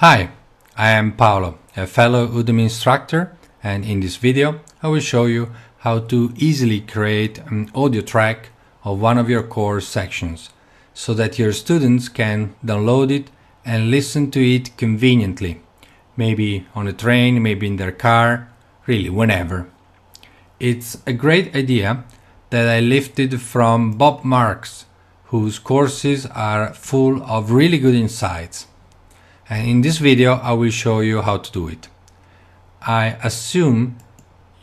Hi, I am Paolo, a fellow Udemy instructor, and in this video I will show you how to easily create an audio track of one of your course sections so that your students can download it and listen to it conveniently, maybe on a train, maybe in their car, really whenever. It's a great idea that I lifted from Bob Marks, whose courses are full of really good insights and in this video I will show you how to do it. I assume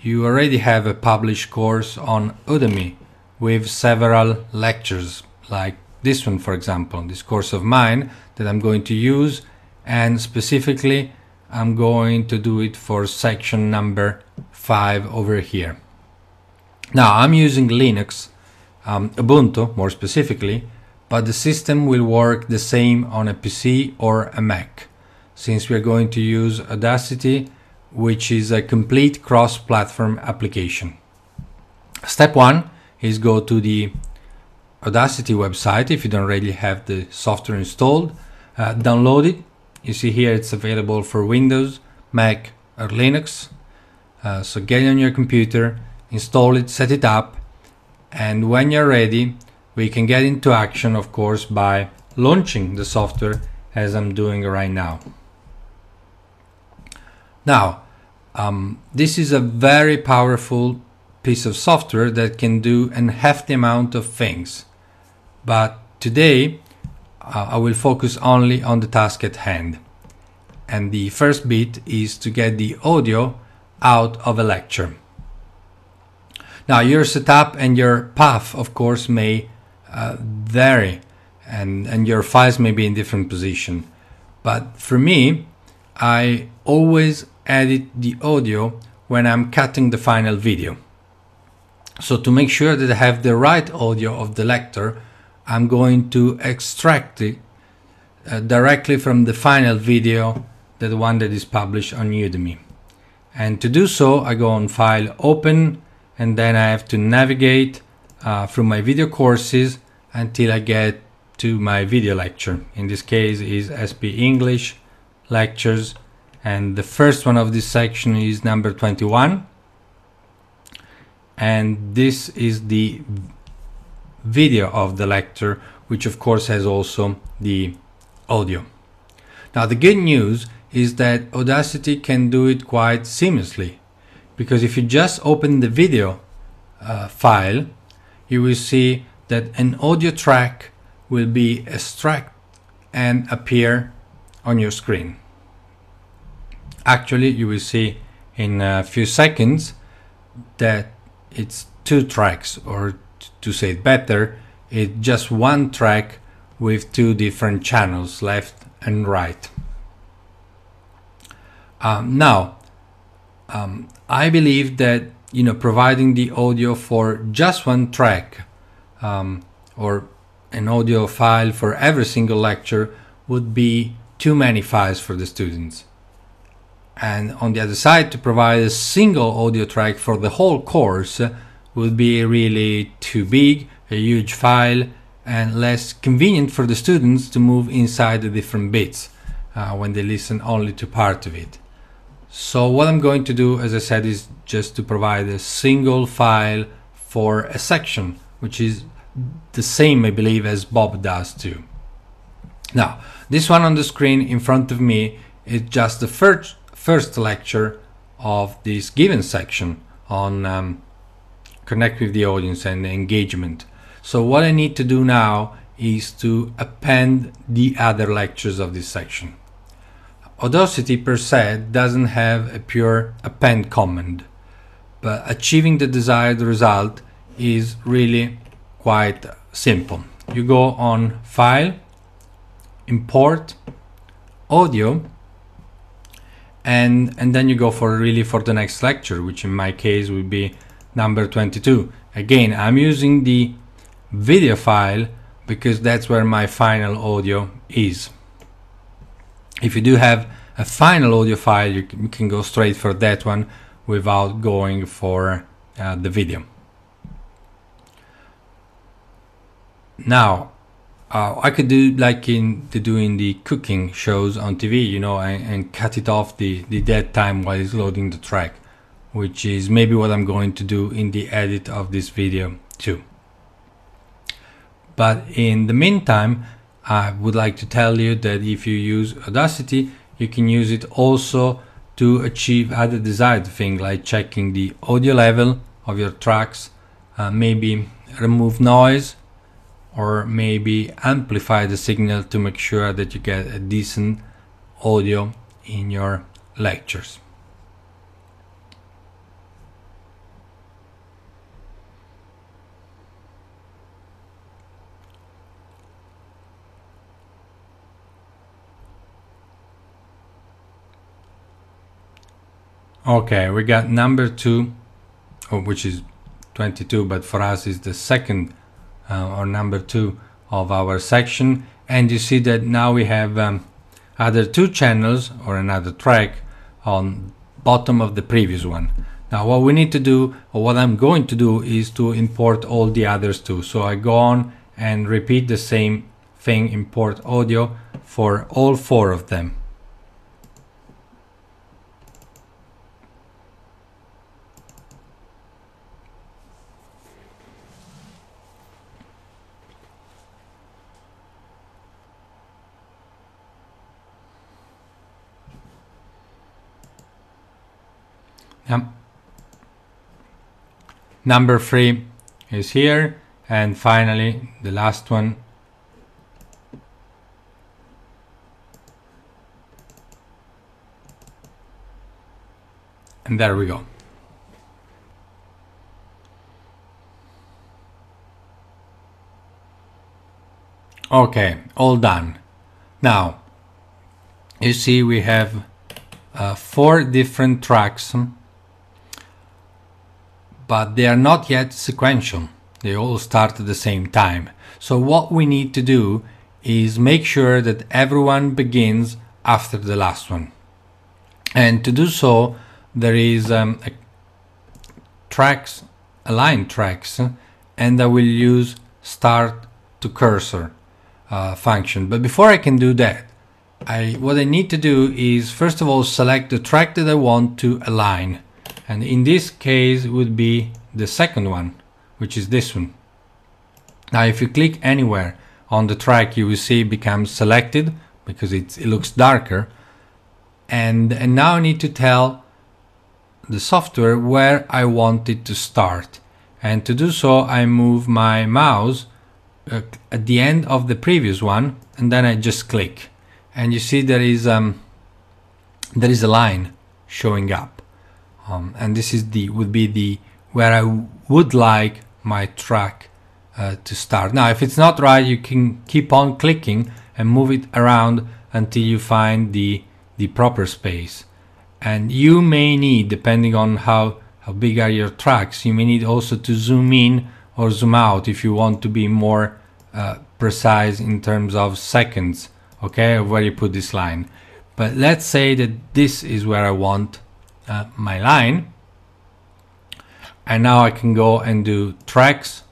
you already have a published course on Udemy with several lectures like this one for example, this course of mine that I'm going to use and specifically I'm going to do it for section number 5 over here. Now I'm using Linux, um, Ubuntu more specifically, but the system will work the same on a PC or a Mac, since we are going to use Audacity, which is a complete cross-platform application. Step one is go to the Audacity website if you don't already have the software installed, uh, download it. You see here it's available for Windows, Mac, or Linux. Uh, so get it on your computer, install it, set it up, and when you're ready, we can get into action, of course, by launching the software as I'm doing right now. Now, um, this is a very powerful piece of software that can do a hefty amount of things. But today, uh, I will focus only on the task at hand. And the first bit is to get the audio out of a lecture. Now, your setup and your path, of course, may uh, vary and, and your files may be in different position. But for me, I always edit the audio when I'm cutting the final video. So to make sure that I have the right audio of the lecture, I'm going to extract it uh, directly from the final video, the one that is published on Udemy. And to do so, I go on File, Open, and then I have to navigate uh, through my video courses until I get to my video lecture. In this case is SP English lectures and the first one of this section is number 21 and this is the video of the lecture which of course has also the audio. Now the good news is that Audacity can do it quite seamlessly because if you just open the video uh, file you will see that an audio track will be extracted and appear on your screen. Actually, you will see in a few seconds that it's two tracks, or to say it better, it's just one track with two different channels, left and right. Um, now, um, I believe that you know providing the audio for just one track um, or an audio file for every single lecture would be too many files for the students. And on the other side, to provide a single audio track for the whole course would be really too big, a huge file, and less convenient for the students to move inside the different bits uh, when they listen only to part of it. So what I'm going to do, as I said, is just to provide a single file for a section which is the same, I believe, as Bob does too. Now, this one on the screen in front of me is just the first, first lecture of this given section on um, connect with the audience and engagement. So what I need to do now is to append the other lectures of this section. Audacity per se doesn't have a pure append command, but achieving the desired result is really quite simple. You go on File, Import, Audio, and, and then you go for really for the next lecture, which in my case would be number 22. Again, I'm using the video file because that's where my final audio is. If you do have a final audio file, you can, go straight for that one without going for uh, the video. Now, uh, I could do like in the doing the cooking shows on TV, you know, and, and cut it off the, the dead time while it's loading the track, which is maybe what I'm going to do in the edit of this video too. But in the meantime, I would like to tell you that if you use Audacity, you can use it also to achieve other desired things like checking the audio level of your tracks, uh, maybe remove noise, or maybe amplify the signal to make sure that you get a decent audio in your lectures. Okay, we got number two, which is 22, but for us is the second uh, or number two of our section. And you see that now we have um, other two channels or another track on bottom of the previous one. Now what we need to do, or what I'm going to do, is to import all the others too. So I go on and repeat the same thing, import audio for all four of them. Yep. Number three is here. And finally, the last one. And there we go. Okay, all done. Now, you see we have uh, four different tracks but they are not yet sequential. They all start at the same time. So what we need to do is make sure that everyone begins after the last one. And to do so, there is um, tracks, align tracks, and I will use start to cursor uh, function. But before I can do that, I, what I need to do is first of all select the track that I want to align and in this case would be the second one which is this one. Now if you click anywhere on the track you will see it becomes selected because it looks darker. And, and now I need to tell the software where I want it to start. And to do so I move my mouse uh, at the end of the previous one and then I just click. And you see there is um, there is a line showing up um, and this is the would be the where I would like my track uh, to start. Now, if it's not right, you can keep on clicking and move it around until you find the the proper space. And you may need, depending on how how big are your tracks, you may need also to zoom in or zoom out if you want to be more uh, precise in terms of seconds, okay, where you put this line. But let's say that this is where I want uh, my line and now I can go and do tracks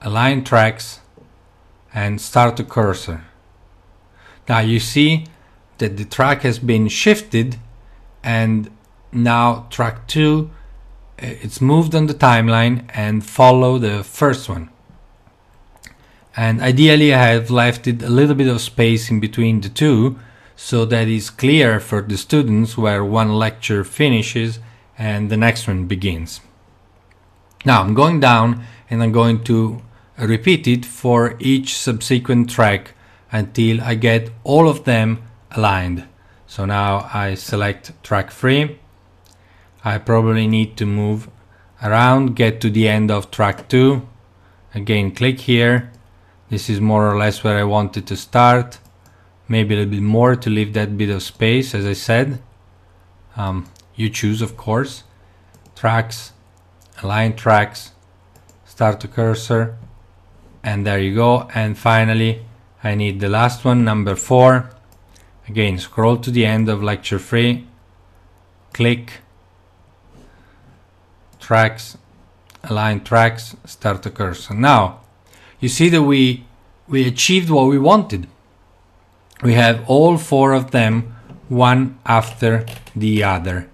align tracks and start the cursor. Now you see that the track has been shifted and now track 2 uh, it's moved on the timeline and follow the first one. And ideally I have left it a little bit of space in between the two so that is clear for the students where one lecture finishes and the next one begins. Now I'm going down and I'm going to repeat it for each subsequent track until I get all of them aligned. So now I select track 3. I probably need to move around, get to the end of track 2. Again click here. This is more or less where I wanted to start maybe a little bit more to leave that bit of space as I said. Um, you choose of course. Tracks align tracks start the cursor and there you go. And finally I need the last one number four. Again scroll to the end of lecture 3 click. Tracks align tracks start the cursor. Now you see that we we achieved what we wanted. We have all four of them one after the other.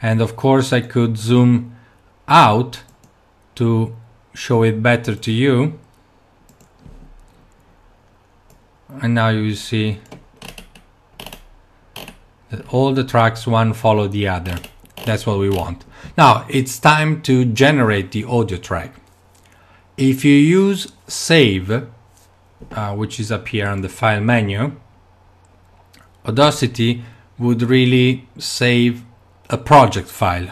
And of course I could zoom out to show it better to you. And now you see that all the tracks one follow the other. That's what we want. Now it's time to generate the audio track. If you use save, uh, which is up here on the file menu, Audacity would really save a project file,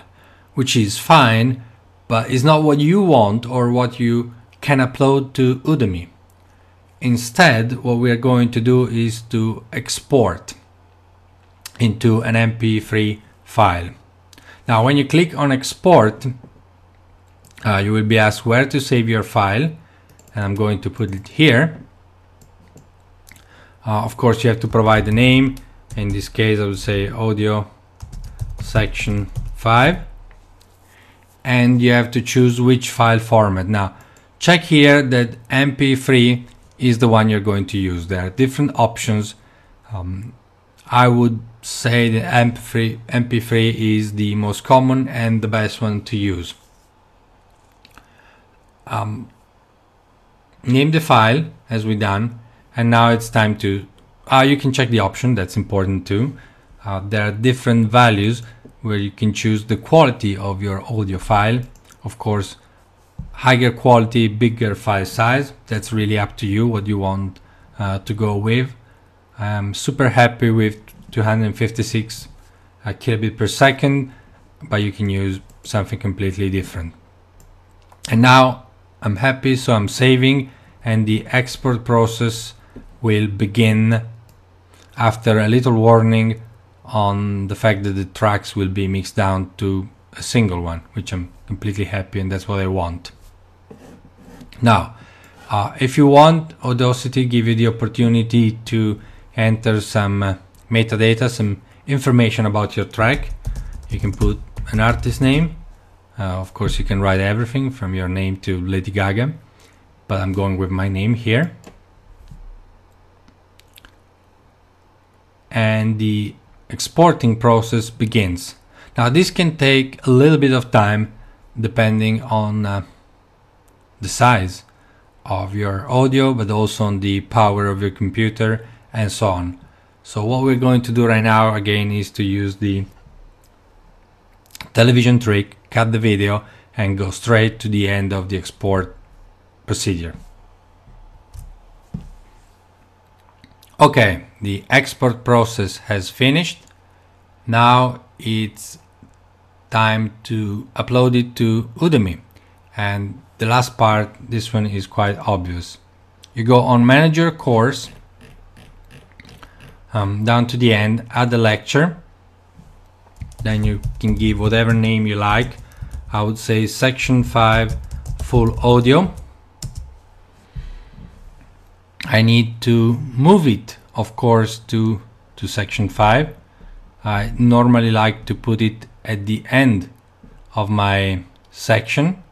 which is fine, but is not what you want or what you can upload to Udemy. Instead, what we are going to do is to export into an MP3 file. Now, when you click on export, uh, you will be asked where to save your file, and I'm going to put it here. Uh, of course, you have to provide the name. In this case, I would say audio section 5 and you have to choose which file format. Now check here that MP3 is the one you're going to use. There are different options. Um, I would say that MP3, MP3 is the most common and the best one to use. Um, name the file as we done and now it's time to uh, you can check the option that's important too. Uh, there are different values where you can choose the quality of your audio file. Of course higher quality bigger file size that's really up to you what you want uh, to go with. I'm super happy with 256 uh, kilobit per second but you can use something completely different. And now I'm happy so I'm saving and the export process will begin after a little warning on the fact that the tracks will be mixed down to a single one, which I'm completely happy and that's what I want. Now, uh, if you want, Audacity give you the opportunity to enter some uh, metadata, some information about your track. You can put an artist name. Uh, of course, you can write everything from your name to Lady Gaga, but I'm going with my name here. And the exporting process begins. Now this can take a little bit of time depending on uh, the size of your audio but also on the power of your computer and so on. So what we're going to do right now again is to use the television trick, cut the video and go straight to the end of the export procedure. Okay, the export process has finished. Now it's time to upload it to Udemy. And the last part, this one is quite obvious. You go on manager course, um, down to the end, add the lecture. Then you can give whatever name you like. I would say section 5 full audio. I need to move it, of course, to, to section 5. I normally like to put it at the end of my section.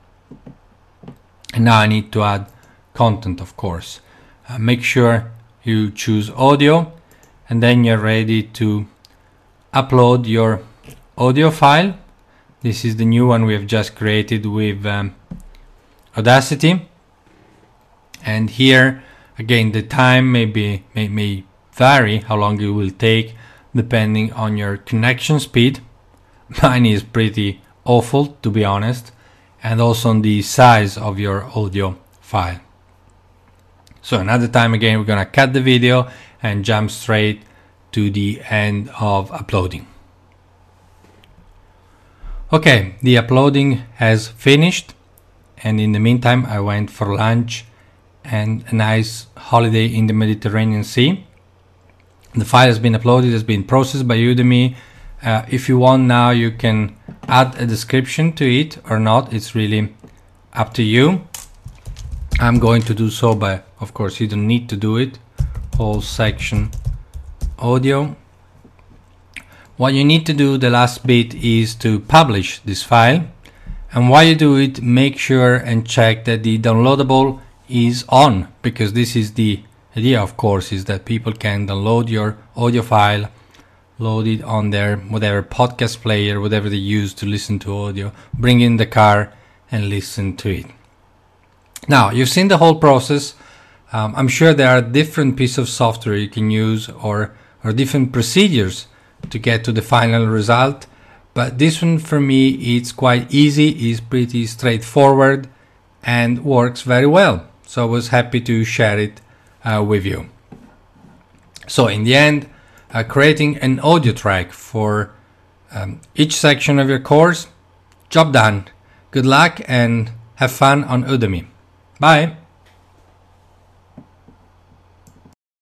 And now I need to add content, of course. Uh, make sure you choose audio and then you're ready to upload your audio file. This is the new one we have just created with um, Audacity. And here Again, the time may, be, may, may vary how long it will take depending on your connection speed. Mine is pretty awful to be honest and also on the size of your audio file. So another time again we're gonna cut the video and jump straight to the end of uploading. Okay, the uploading has finished and in the meantime I went for lunch and a nice holiday in the Mediterranean Sea. The file has been uploaded, has been processed by Udemy. Uh, if you want now, you can add a description to it or not. It's really up to you. I'm going to do so, but of course you don't need to do it. Whole section audio. What you need to do, the last bit, is to publish this file. And while you do it, make sure and check that the downloadable is on because this is the idea, of course, is that people can download your audio file, load it on their whatever podcast player, whatever they use to listen to audio, bring in the car and listen to it. Now, you've seen the whole process. Um, I'm sure there are different pieces of software you can use or, or different procedures to get to the final result. But this one for me, it's quite easy, is pretty straightforward and works very well. So I was happy to share it uh, with you. So in the end, uh, creating an audio track for um, each section of your course, job done. Good luck and have fun on Udemy. Bye.